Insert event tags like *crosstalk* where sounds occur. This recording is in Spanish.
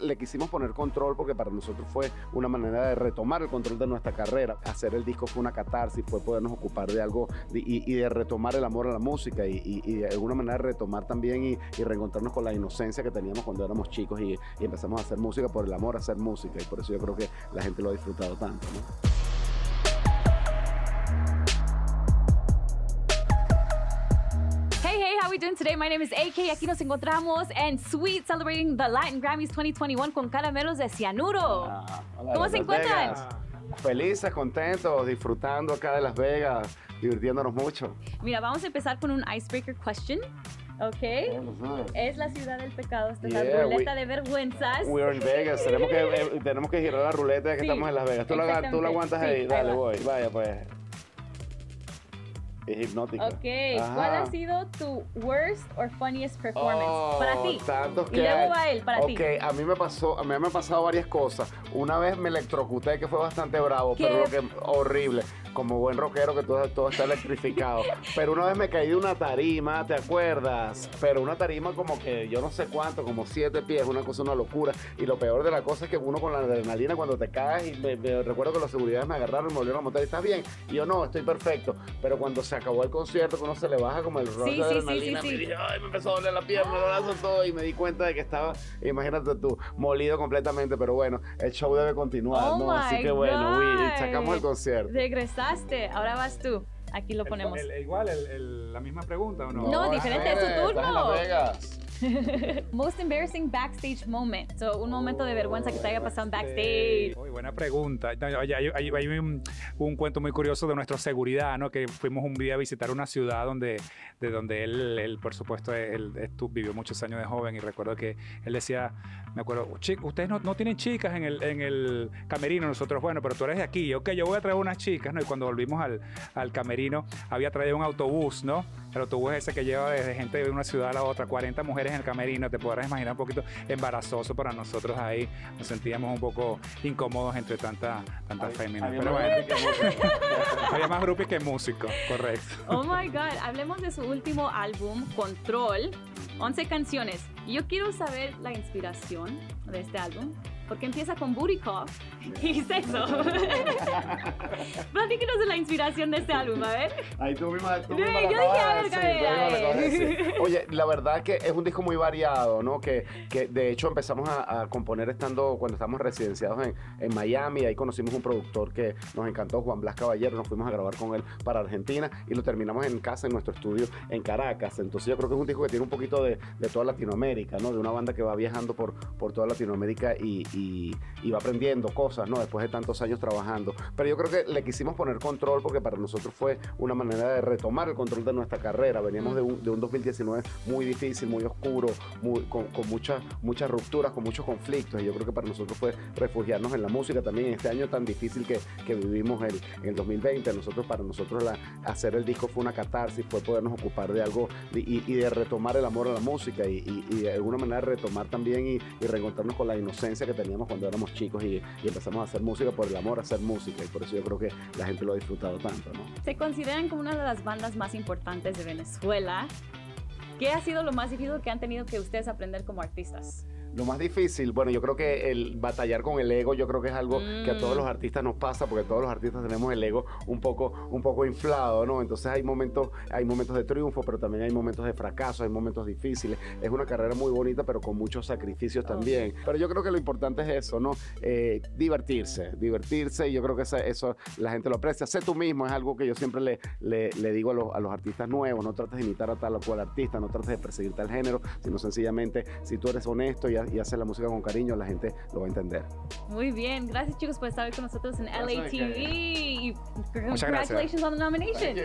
le quisimos poner control porque para nosotros fue una manera de retomar el control de nuestra carrera. Hacer el disco fue una catarsis, fue podernos ocupar de algo y, de retomar el amor a la música y, de alguna manera retomar también y, reencontrarnos con la inocencia que teníamos cuando éramos chicos y, empezamos a hacer música por el amor a hacer música y por eso yo creo que la gente lo ha disfrutado tanto. Doing today? My name is AK. Aquí nos encontramos en Sweet celebrating the Latin Grammys 2021 con caramelos de cianuro. Ah, ¿Cómo se encuentran? Felices, contentos, disfrutando acá de Las Vegas, divirtiéndonos mucho. Mira, vamos a empezar con un icebreaker question. ¿Ok? Es la ciudad del pecado, esta es la ruleta de vergüenzas. We're in Vegas, tenemos que, eh, tenemos que girar la ruleta ya que estamos en Las Vegas. Tú, la, tú la aguantas ahí, dale, voy, vaya pues es hipnótica. Ok, ¿cuál ha sido tu worst or funniest performance oh, para ti? Tantos que y luego va él, para ti. Ok, a mí me pasó, a mí me han pasado varias cosas. Una vez me electrocuté, que fue bastante bravo, pero que horrible como buen rockero que todo, todo está electrificado. *laughs* Pero una vez me caí de una tarima, ¿te acuerdas? Pero una tarima como que yo no sé cuánto, como siete pies, una cosa, una locura. Y lo peor de la cosa es que uno con la adrenalina cuando te caes y me, recuerdo que los seguridades me agarraron y me volvieron a montar y estás bien. Y yo no, estoy perfecto. Pero cuando se acabó el concierto, que uno se le baja como el rollo de adrenalina, me, dije, Ay, me empezó a doler la pierna, el brazo, todo. Y me di cuenta de que estaba, imagínate tú, molido completamente. Pero bueno, el show debe continuar, oh ¿no? Así que bueno, sacamos el concierto. regresaste, ahora vas tú. Aquí lo ponemos. igual, la misma pregunta, ¿o no? No, diferente, es tu turno. *laughs* Most embarrassing backstage moment. So, un momento de vergüenza que te haya pasado en backstage. Buena pregunta. hay, un, cuento muy curioso de nuestra seguridad, ¿no? Que fuimos un día a visitar una ciudad donde, de donde él, él por supuesto, él, vivió muchos años de joven y recuerdo que él decía, me acuerdo, ustedes no, no, tienen chicas en el, en el camerino, nosotros, bueno, pero tú eres de aquí, ok, yo voy a traer unas chicas, ¿no? Y cuando volvimos al, al camerino, había traído un autobús, ¿no? El autobús ese que lleva desde gente de una ciudad a la otra, 40 mujeres en el camerino, te podrás imaginar un poquito embarazoso para nosotros ahí. Nos sentíamos un poco incómodos entre tanta, tanta féminas. Pero bueno, había más grupos que músicos, correcto. Oh my God, hablemos de su último álbum, Control, 11 canciones. Yo quiero saber la inspiración de este álbum porque empieza con booty call *laughs* y sexo. *laughs* Platíquenos de la inspiración de este álbum, a ver. Ahí tú misma, tú yo dije, a ver, *laughs* Oye, la verdad es que es un disco muy variado, ¿no? Que, que de hecho empezamos a, componer estando, cuando estábamos residenciados en, en, Miami, ahí conocimos un productor que nos encantó, Juan Blas Caballero, nos fuimos a grabar con él para Argentina y lo terminamos en casa, en nuestro estudio en Caracas. Entonces yo creo que es un disco que tiene un poquito de, de toda Latinoamérica, ¿no? De una banda que va viajando por, por toda Latinoamérica y y, va aprendiendo cosas, ¿no? Después de tantos años trabajando. Pero yo creo que le quisimos poner control porque para nosotros fue una manera de retomar el control de nuestra carrera. Veníamos de, un, de, un, 2019 muy difícil, muy oscuro, muy, con, con muchas, muchas rupturas, con muchos conflictos. Y yo creo que para nosotros fue refugiarnos en la música también en este año tan difícil que, que vivimos el, en el 2020. Nosotros, para nosotros la, hacer el disco fue una catarsis, fue podernos ocupar de algo y, y de retomar el amor a la música y, y, de alguna manera retomar también y, reencontrarnos con la inocencia que cuando éramos chicos y, empezamos a hacer música por el amor a hacer música y por eso yo creo que la gente lo ha disfrutado tanto. Se consideran como una de las bandas más importantes de Venezuela. ¿Qué ha sido lo más difícil que han tenido que ustedes aprender como artistas? Lo más difícil, bueno, yo creo que el batallar con el ego, yo creo que es algo que a todos los mm. artistas nos pasa, porque todos los artistas tenemos el ego un poco, un poco inflado, ¿no? Entonces hay momentos, hay momentos de triunfo, pero también hay momentos de fracaso, hay momentos difíciles. Es una carrera muy bonita, pero con muchos sacrificios también. Pero yo creo que lo importante es eso, ¿no? Eh, divertirse, divertirse, y yo creo que eso, la gente lo aprecia. Sé tú mismo, es algo que yo siempre le, le, digo a los, a los artistas nuevos, no trates de imitar a tal o cual artista, no trates de perseguir tal género, sino sencillamente si tú eres honesto y y hacer la música con cariño, la gente lo va a entender. Muy bien, gracias chicos por estar con nosotros en LATV. Congratulations on the nomination.